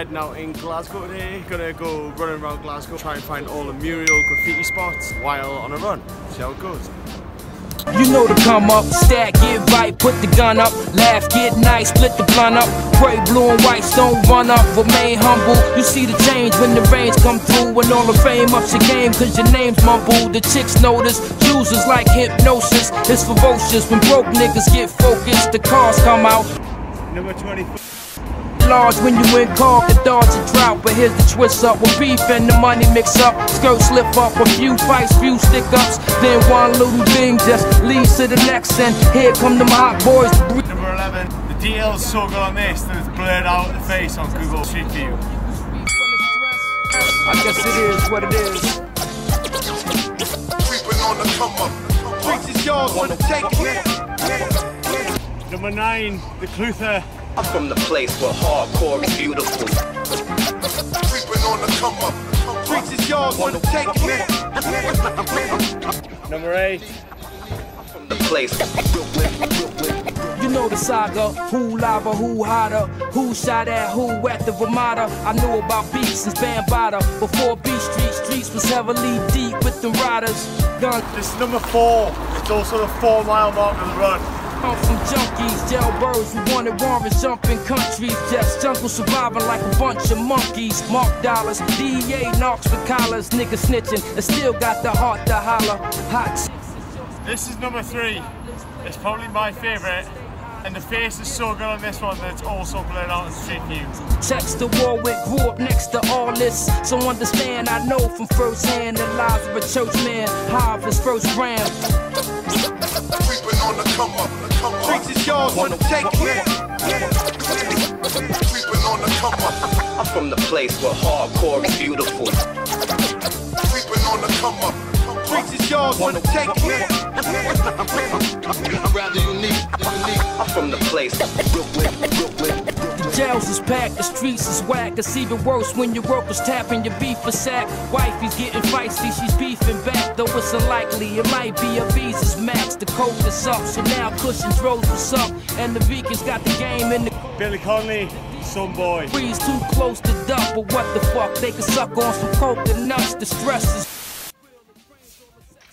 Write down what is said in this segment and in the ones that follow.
heading out in Glasgow today. Gonna go running around Glasgow, try and find all the mural graffiti spots while on a run. See how it goes. You know to come up, stack, get right, put the gun up, laugh, get nice, split the blunt up, pray blue and white, don't run up, remain humble. You see the change when the rains come through, and all the fame ups your game, cause your name's mumbled. The chicks notice, users like hypnosis, it's ferocious when broke niggas get focused, the cars come out. Number 20 large when you in car the dodge a drought. But here's the twist up with beef and the money mix up. Skirt slip up, a few fights, few stick ups. Then one little thing just leads to the next. And here come the hot boys. Number 11. The detail's so good on this that it's blurred out the face on Google Street View. I guess it is what it is. Creeping on the come up. Streets is yours, wanna take it. Number 9. The Clutha. I'm from the place where hardcore is beautiful. Creeping on the come up. Streets is yours, wanna take it. Number 8. From the place You know the saga, who lava, who hotter, who shot at who at the Ramada. I knew about beats since Bambaataa. Before B Street, streets was heavily deep with the riders. Gun This is number 4. It's also the 4 mile mark of the run. I'm from junkies, jailbirds who wanted warrants, jumping countries, just jungle surviving like a bunch of monkeys. Mark dollars, DEA knocks with collars, nigga snitching, and still got the heart to holler. Hot This is number 3. It's probably my favourite. And the face is so good on this one that it's also blurred out in Street View. Text the Warwick, grew up next to all this. So understand, I know from first hand the lives of a church man, how of his first gram. Creeping on the come up. Streets is yours, wanna take it. Creeping on the come up. I'm from the place where hardcore is beautiful. Creeping on the come up. Streets is yours, wanna take it. I'm rather unique. I'm from the place Brooklyn, Brooklyn. The jails is packed, the streets is whack. It's even worse when your workers tapping your beef for sack. Wifey's getting feisty, she's beefing back. Though it's unlikely, it might be a visa's max. The coke is up, so now Cushion throws what's up. And the Vikings got the game in the Billy Conley, some boy. breeze too close to duck. But what the fuck, they can suck on some coke. coconuts. The stress is.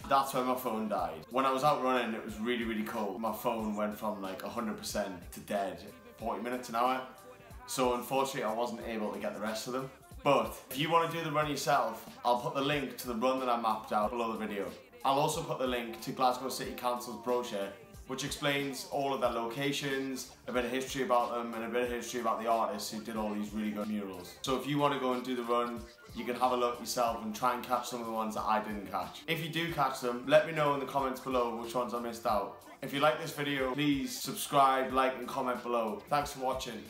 That's when my phone died. When I was out running, it was really, really cold. My phone went from like 100% to dead 40 minutes an hour. So unfortunately, I wasn't able to get the rest of them. But if you want to do the run yourself, I'll put the link to the run that I mapped out below the video. I'll also put the link to Glasgow City Council's brochure, which explains all of their locations, a bit of history about them, and a bit of history about the artists who did all these really good murals. So if you want to go and do the run, you can have a look yourself and try and catch some of the ones that I didn't catch. If you do catch them, let me know in the comments below which ones I missed out. If you like this video, please subscribe, like and comment below. Thanks for watching.